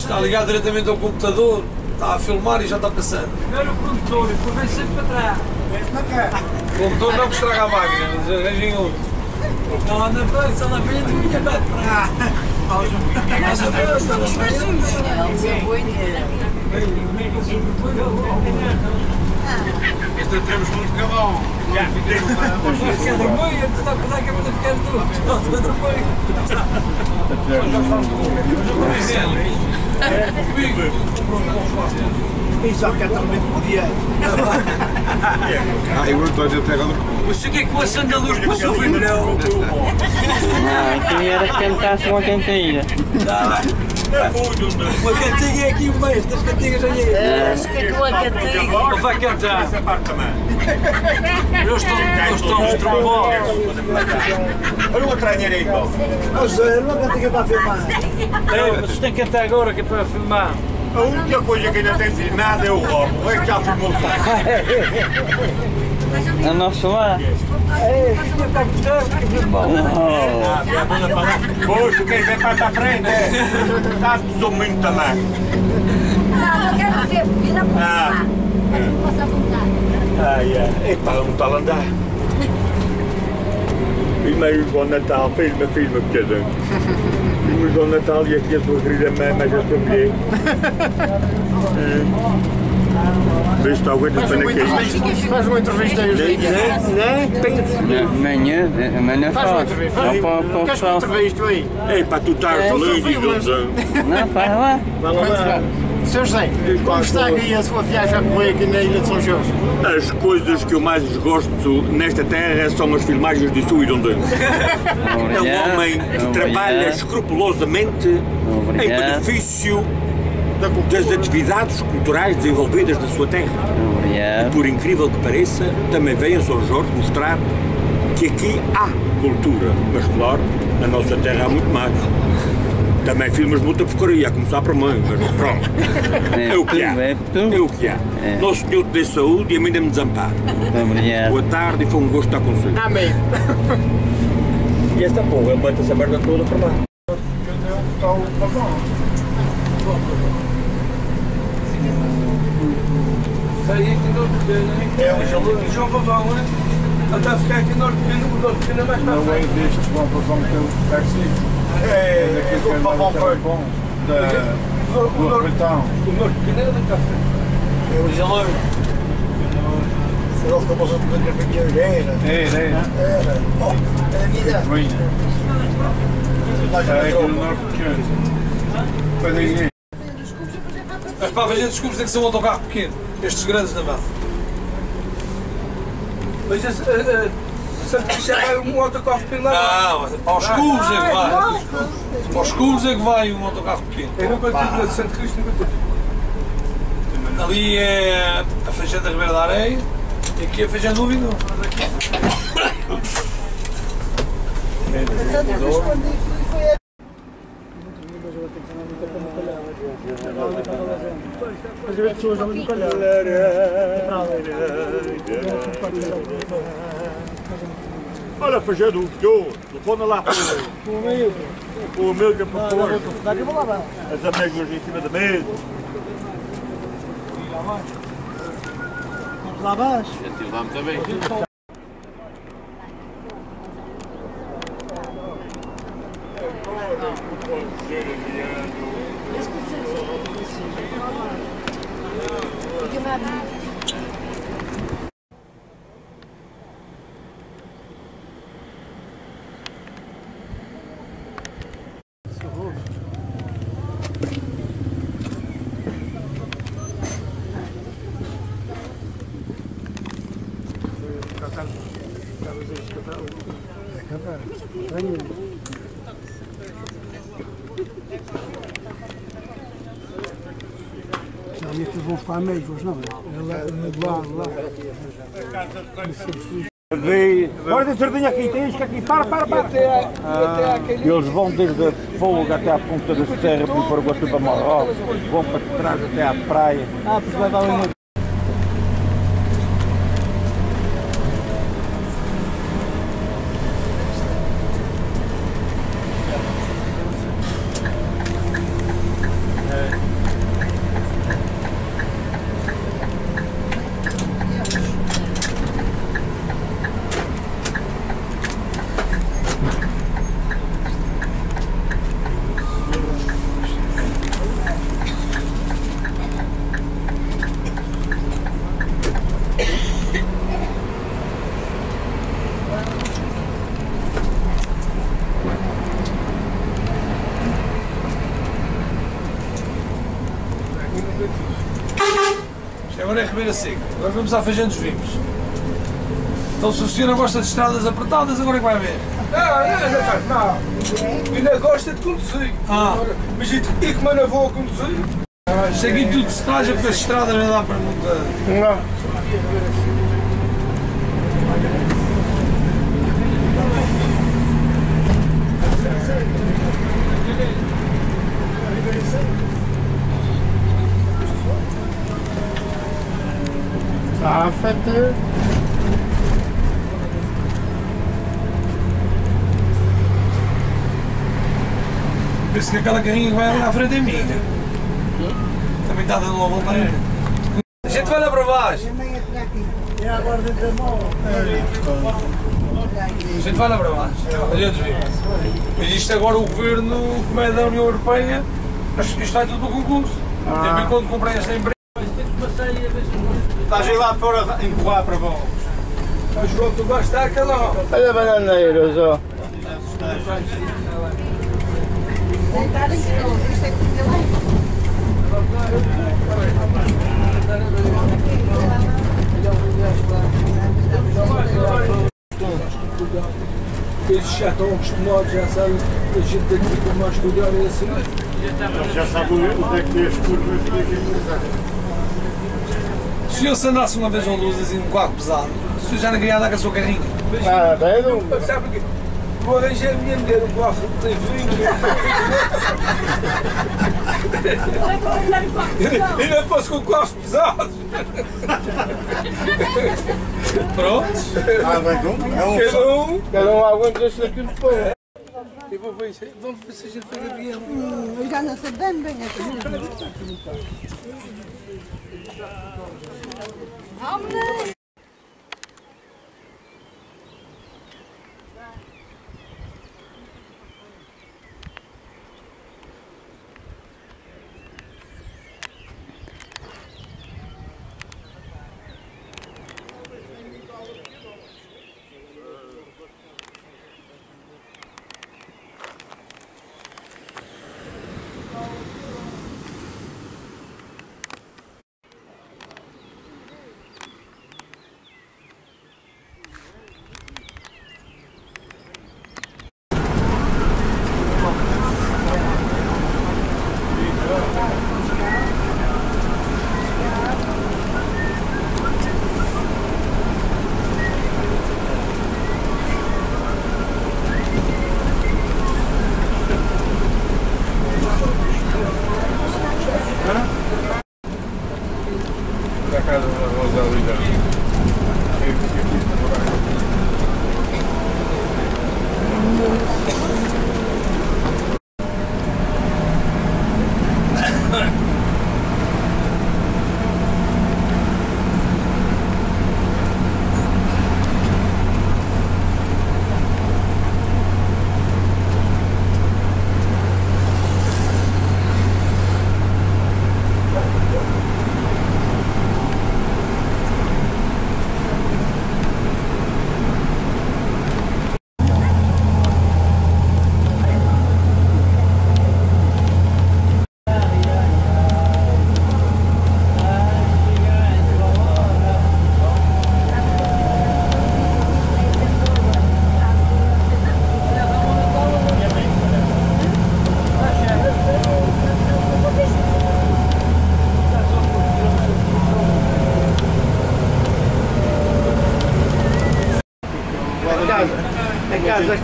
Está ligado diretamente ao computador, está a filmar e já está passando. Primeiro o produtor, depois vem sempre para trás. O computador não que estraga a máquina, mas arranjem outro. Não anda bem, só na frente e fica para trás. Mas a ver, está na Este temos muito cabão. Já ficamos Fica de meia, tu está a pensar que é para ficar tudo. Não, tu não foi. Só que atualmente podia. Ah, eu estou a dizer até agora. Você que é com a sandaluz para o seu filho? Não. Não, queria era que cantasse uma cantiga. Uma cantiga é aqui o meio, estas cantigas aí. Acho que é com a cantiga. Não vai cantar. Essa parte também. Eles estão, eles estão os trombones. Olha o treinador aí, Paulo. Ó José, não cantiga para filmar. Vocês têm que cantar agora que é para filmar. A única coisa que ainda tem filmado é o Romo. É que já filmou tudo. A nossa lá. É, para que tu queres ver para a frente? é? Está tudo muito também. Não, eu quero ver, vira para Ah. lá. Mas não posso apontar. Ai, ai. Epá, não está a andar. Primeiro João Natal, filma, filma, pequeno. Primeiro João Natal e aqui a sua querida mãe, mas a sua mulher. É. Vê se está aguenta para aqui. Faz uma entrevista aí, pensa. Na- Amanhã, amanhã Faz uma faço. entrevista. Queres uma entrevista aí? Epá, tu estás É, lindo. Gonzalo. Não, faz lá. Vai lá. Seu José, como está aqui a sua viagem a correr aqui na Ilha de São Jorge? As coisas que eu mais gosto nesta terra são as filmagens de sua irondante. É um homem que trabalha escrupulosamente em benefício das atividades culturais desenvolvidas na sua terra. Obrigado. Por incrível que pareça, também vem a São Jorge mostrar que aqui há cultura, mas claro, na nossa terra há muito mais. Também filmas muita porcaria, a começar por mãe, mas pronto. É o que há. É. É o que há. É. Nosso Senhor te dê saúde e a mim me desampare. Obrigado. Boa tarde e foi um gosto estar consigo. Amém. E esta porra, ele mete essa merda toda para lá. É o João, João Pavão, né? Ele está a ficar aqui no Norte Pequeno, o Norte Pequeno é mais para a Não é frente. destes que vão para São Pedro Taxi. É, Daqueles que andam no telefone. Da, O do Norte hospital. o Norte Pequeno é daqui à frente. É o Jalão. Será que estamos a poder que a minha era? É, é. Era. Oh, é a vida. Ruína. É aqui no norte pequeno. Depois aí. Mas para a gente descobrir tem que ser um autocarro pequeno, estes grandes não vão. Mas esse, sempre que chega um autocarro pequeno lá. Não, aos escuros é que vai. Aos escuros é que vai um autocarro pequeno. Eu nunca tive na Santo Cristo, nunca tive. Ali é a Feijão da Ribeira da Areia e aqui é a Feijão do Vinho. Olha, feijão do senhor, telefona lá para o meu. O meu que é para pôr. As amigas em cima da mesa. Lá abaixo. Já Kakak, kakak, kakak, kakak, kakak, kakak, kakak, para amigos, não é? Lá, lá. Olha a sardinha aqui, tem isca aqui, para, para, para. Ah, eles vão desde Fogo até à ponta da serra, para Guatuba Marrocos, vão para trás até à praia. Ah, pois vai dar é Ribeira Seca. Agora vamos à Feijão dos Vimos. Então se o senhor não gosta de estradas apertadas, agora é que vai ver. Não, não, não, não. Ainda gosta de conduzir. Ah. Mas e como eu não vou a conduzir? Isto aqui tudo se traz porque as estradas não dá para muita... Não. Ah, fête. Penso que aquela carrinha vai ali à frente é minha. Também está dando uma volta. A gente vai lá para baixo. A gente vai lá para baixo. A gente vê. Mas isto agora o governo, como é da União Europeia, isto vai tudo para concurso. Também quando comprei esta empresa. Estás aí lá fora a empurrar para baixo. Mas João, tu gostas daquela ó. Olha bananeiros, ó. Deitar em cima. Isto é que lá. Eles já estão acostumados, já sabem que a gente tem que ficar mais cuidado e assim. Já sabe onde é que tem as curvas e aqui Se eu se andasse uma vez a luz assim um carro pesado, o senhor já não queria andar com a sua carrinha. Ah, bem, não. Sabe o quê? Vou arranjar a minha mulher um carro que tem vinho. Ainda posso com carros pesados. Pronto. Ah, bem. É um Cada um. Cada um aguenta este aqui depois. E vou ver, vamos ver se a gente pega avião. Eu já não sei bem bem assim. Homem!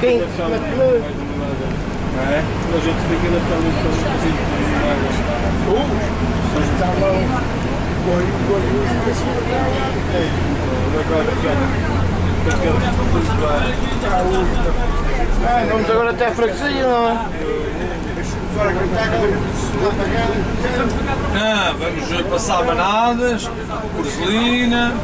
Quem? É? A gente fica na Ah, vamos agora até a freguesia, não é? Ah, vamos passar manadas, porcelina.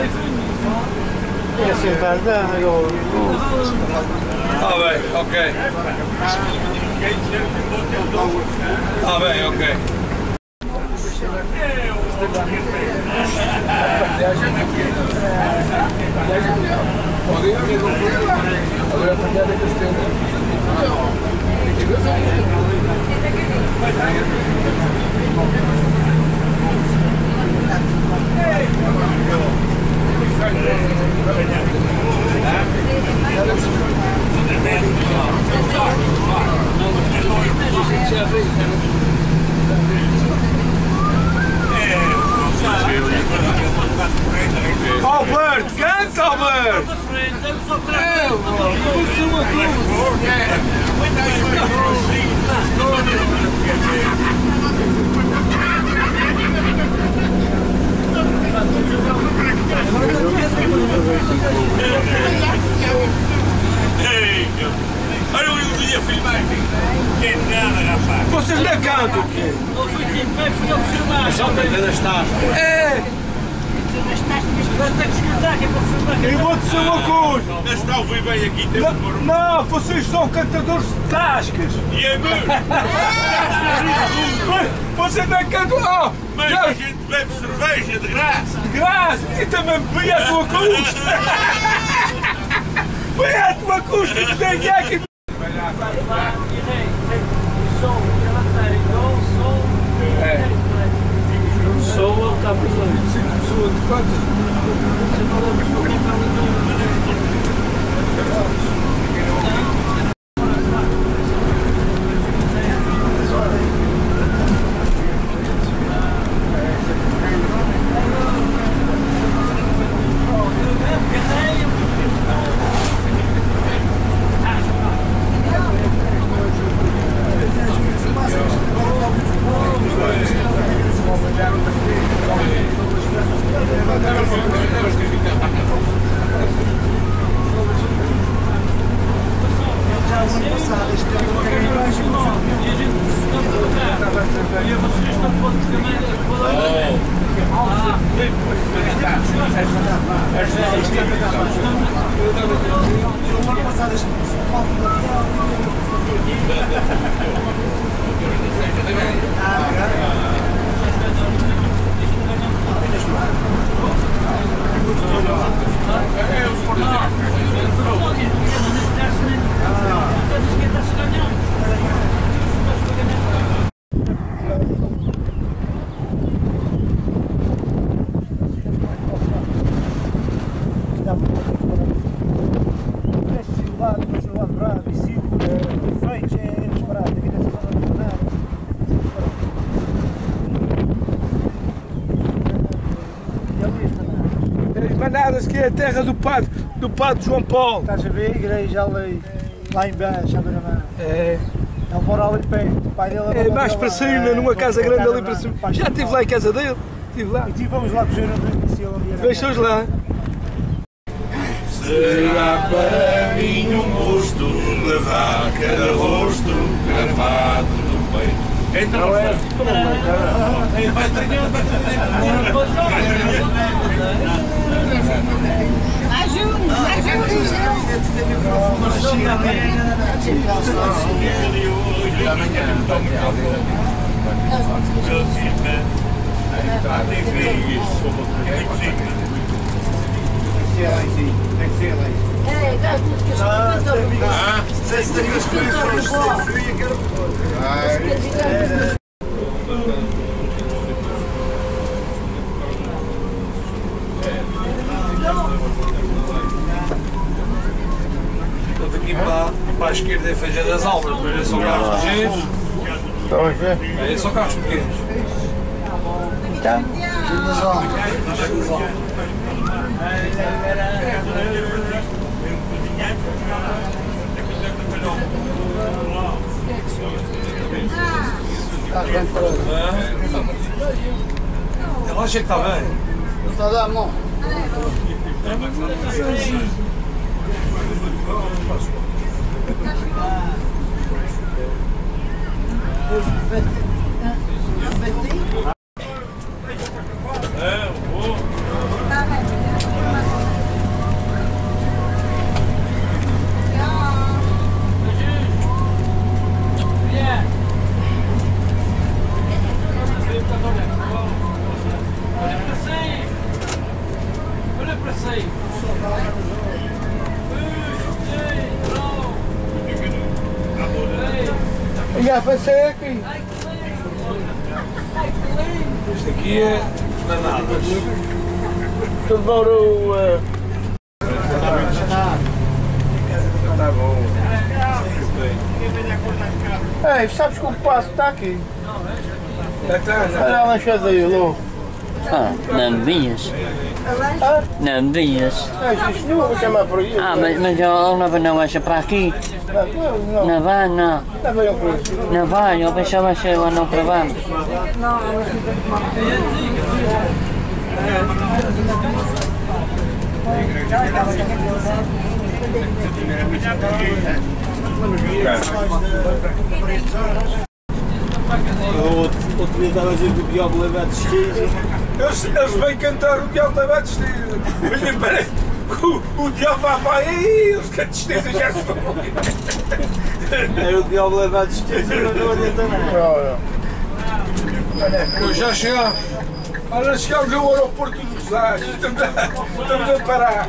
É para andar agora. Está Ah, bem, ok. Está bem, ok. Thank you. Olha o que ia filmar aqui. Que nada, rapaz. Vocês não cantam? Não fui tipo, bem, fui. Só tem das taças. É! Agora tem que que é para filmar. é E vou dizer uma coisa! Não está a ouvir bem aqui, tem Não, não, vocês são cantadores de tascas! E é mesmo. Mas Você não canta. Mas já- a gente bebe cerveja de graça. Graça! E também bem a tua custa! Bem a tua custa que tem aqui! É. Sou está por As Ja, ja, ja. É a terra do padre, do padre João Paulo. Estás a ver a igreja ali, lá embaixo, à. É, Ele mora ali perto. O pai dele é mais para cima, numa casa grande ali para cima. Já estive lá em casa dele. Estive lá. E tivemos lá com o. Deixa-os lá. Será para mim um gosto levar cada rosto gravado no peito. Entra não é? Ajude, É, para para, para a esquerda é Feijão das Almas, mas são só carros ligeiros. Tá Estão a ver? É só carros pequenos. Tá. Feijão das Almas. Feijão das Almas. Está bem para Ela acha que está bem. Está a dar a mão. Olha para si! Olha para si! Já passei aqui. Isto aqui é danadas. Tudo bom, uh, Está bom. Ei, sabes que o passo está aqui? Está, já. Olha a lanchada aí, Lô. Ah, não devias. Não isto não aí. Ah, mas, mas não vai não vai para aqui. Não, não, Não vai, não. não. Não vai, eu pensava que eu não provamos. Outro dia estava a dizer que o diabo leva a desistir. Eles, eles vêm cantar o diabo. Mas nem parece que o, o diabo vai para aí. Eles que a tristeza já se foi. Era o diabo leva a desistir, mas não adianta nada. Eu já chegamos. Olha, chegamos ao aeroporto do Rosário. Estamos a, estamos a parar.